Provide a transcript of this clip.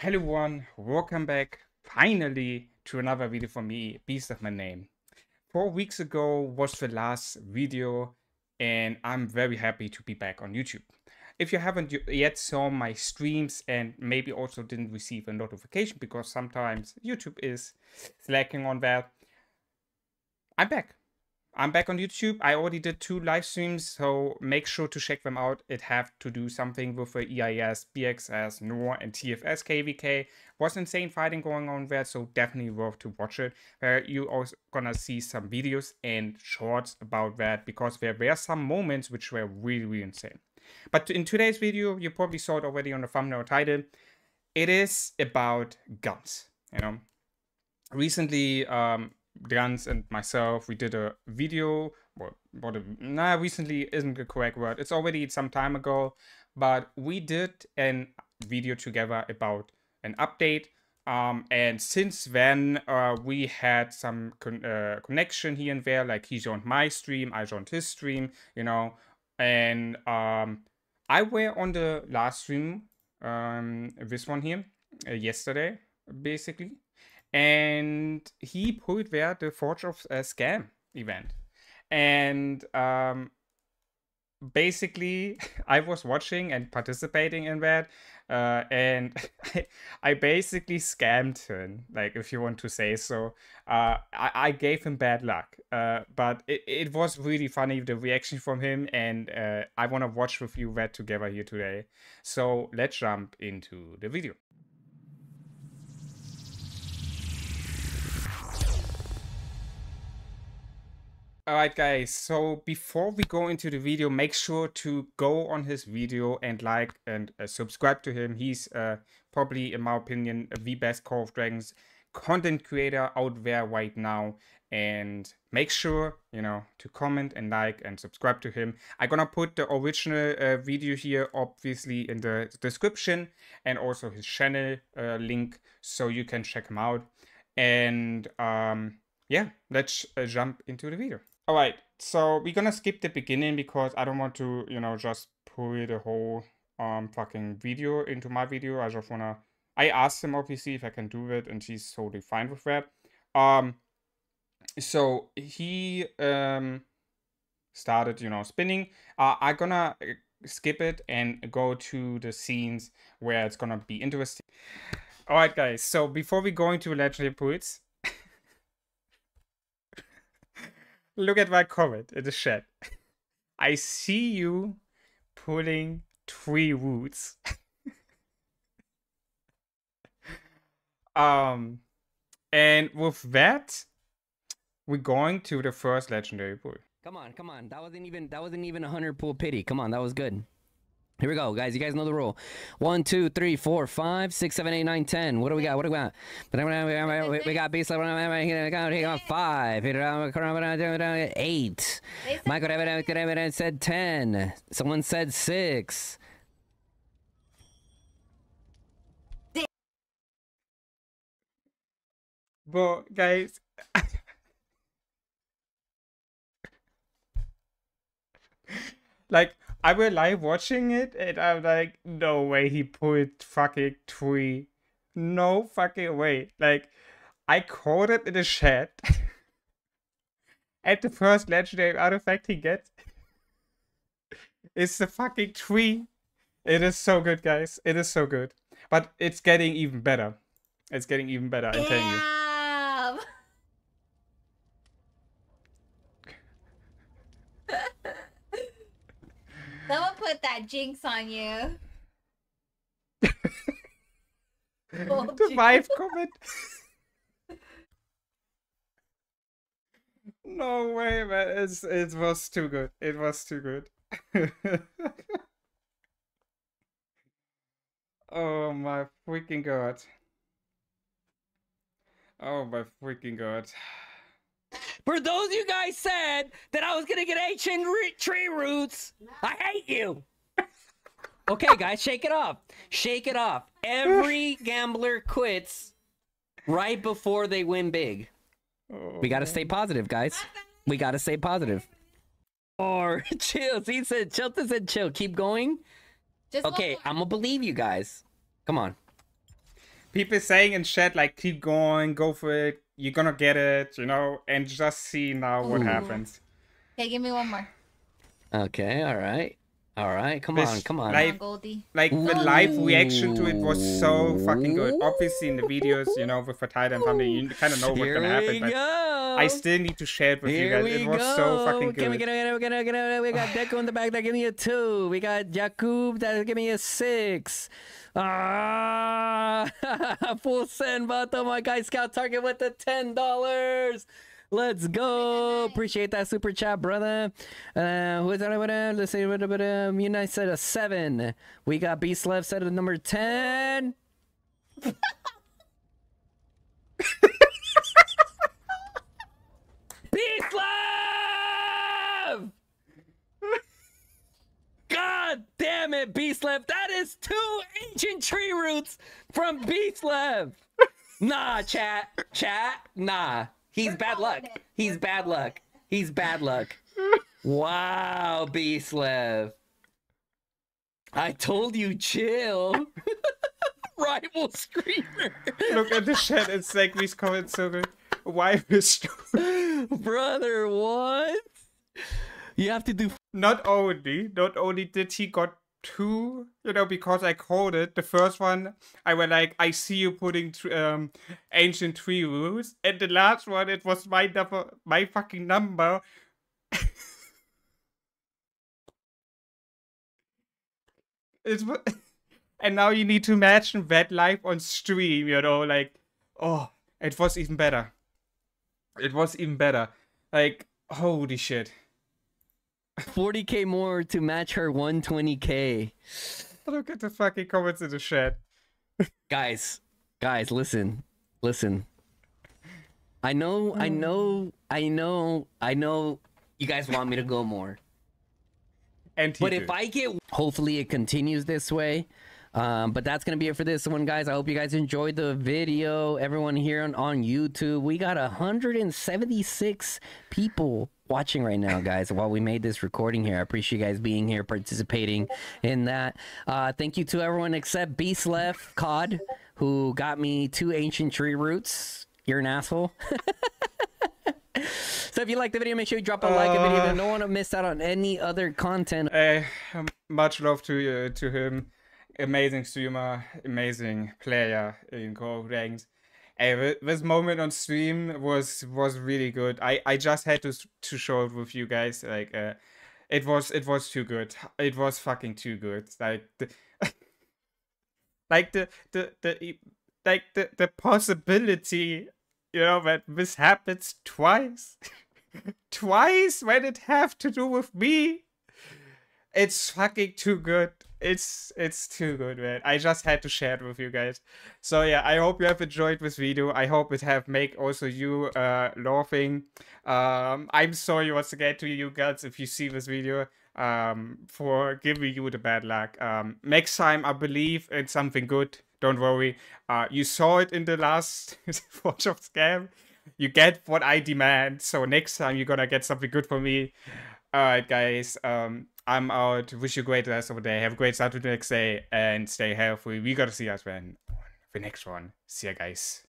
Hello everyone, welcome back finally to another video for me, Beast of my name. Four weeks ago was the last video and I'm very happy to be back on YouTube. If you haven't yet saw my streams and maybe also didn't receive a notification because sometimes YouTube is slacking on that, I'm back. I'm back on YouTube. I already did two live streams, so make sure to check them out. It have to do something with the EIS, BXS, NOR, and TFS KVK. Was insane fighting going on there, so definitely worth to watch it. Where you also gonna see some videos and shorts about that because there were some moments which were really, really insane. But in today's video, you probably saw it already on the thumbnail title. It is about Gunz, you know. Recently, um, Gunz and myself, we did a video. What, what nah, recently isn't the correct word. It's already some time ago, but we did a video together about an update. Um, and since then, uh, we had some con uh, connection here and there. Like he joined my stream, I joined his stream, you know. And um, I were on the last stream, um, this one here, uh, yesterday, basically and he put there the Forge of a Scam event. And um, basically, I was watching and participating in that, uh, and I basically scammed him, like if you want to say so. Uh, I, I gave him bad luck, uh, but it, it was really funny the reaction from him, and uh, I want to watch with you that together here today. So let's jump into the video. Alright guys, so before we go into the video, make sure to go on his video and like and uh, subscribe to him. He's uh, probably, in my opinion, the best Call of Dragons content creator out there right now. And make sure, you know, to comment and like and subscribe to him. I'm gonna put the original uh, video here, obviously, in the description and also his channel uh, link so you can check him out. And um, yeah, let's uh, jump into the video. All right, so we're gonna skip the beginning because I don't want to, you know, just put the whole um fucking video into my video. I just wanna. I asked him obviously if I can do it, and she's totally fine with that. Um, so he um started, you know, spinning. Uh, I'm gonna uh, skip it and go to the scenes where it's gonna be interesting. All right, guys. So before we go into legendary pools, Look at my comment in the chat. I see you pulling tree roots. um, and with that, we're going to the first legendary pool. Come on, come on. That wasn't even that wasn't even a hundred pool pity. Come on, that was good. Here we go, guys. You guys know the rule. One, two, three, four, five, six, seven, eight, nine, ten. What do we got? What do we got? We got base level. We got five. Eight. Michael said ten. Someone said six. But guys. like I were live watching it and I'm like, no way he put fucking three. No fucking way. Like, I called it in the chat. and the first legendary artifact he gets is the fucking tree. It is so good, guys. It is so good. But it's getting even better. It's getting even better, I'm telling you. Put that jinx on you. the five comment. no way, man. It's, it was too good. It was too good. oh my freaking god. Oh my freaking god. For those you guys said that I was gonna get ancient tree roots, I hate you. okay, guys, shake it off. Shake it off. Every gambler quits right before they win big. Oh. We gotta stay positive, guys. We gotta stay positive. Or chill. He said, Chilton said, chill. Keep going. Just okay, I'm gonna believe you guys. Come on. people saying in chat like keep going, go for it, you're gonna get it, you know, and just see now what Ooh. happens. Okay, give me one more. Okay, all right. All right, come This- on, come on. Come Like- on, Goldie. Like the live reaction to it was so fucking good. Obviously in the videos, you know, with the title and thumbnail, you kind of know what's gonna happen, but go. I still need to share it with you guys. It was go. so fucking Can we good. get it? We, get it, we got Deco in the back that give me a two. We got Jakub that give me a six. Ah, Full send Bato, oh my Guy Scout target with the $10. Let's go. Appreciate that super chat, brother. Uh, who is that? Let's see. united said a seven. We got Beast Slef said a number 10. damn it, Beast Slef. That is two ancient tree roots from Beast Slef. Nah, chat. Chat. Nah. He's We're bad luck. it. He's We're bad calling luck. He's bad luck. Wow, Beast Slef. I told you, chill. Rival screamer. Look at the chat and Segway's comment so good. Why is Brother, what? You have to do not only not only did he got two you know because i called it. The first one i were like i see you putting um ancient tree roots. And the last one it was my number my fucking number. It's and now you need to imagine that live on stream you know like oh it was even better. It was even better. Like holy shit 40k more to match her 120k. Look at the fucking comments in the chat. Guys, guys, listen, listen. I know, I know, I know, I know. You guys want me to go more, And but if I get, hopefully it continues this way. Um, but that's gonna be it for this one, guys. I hope you guys enjoyed the video. Everyone here on, on YouTube, we got 176 people watching right now, guys. While we made this recording here, I appreciate you guys being here, participating in that. Uh, thank you to everyone except Beast Slef Cod, who got me two ancient tree roots. You're an asshole. so if you like the video, make sure you drop a like a video. Uh. don't want to miss out on any other content. Uh, much love to uh, to him. Amazing streamer, amazing player in Go Ranks. Thi- this moment on stream was was really good. I, I just had to to show it with you guys. Like uh, it was it was too good. It was fucking too good. Like the like the the the like the the possibility, you know, that this happens twice, twice when it have to do with me. It's fucking too good. It's it's too good, man. I just had to share it with you guys. So yeah, I hope you have enjoyed this video. I hope it have make also you uh laughing. Um I'm sorry once again to you guys if you see this video um for giving you the bad luck. Um next time I believe in something good. Don't worry. Uh you saw it in the last watch of Scam. You get what I demand. So next time you're gonna get something good for me. Alright guys, um I'm out. Wish you a great rest of the day. Have a great start to the next day and stay healthy. We gotta see us when the next one. See ya guys.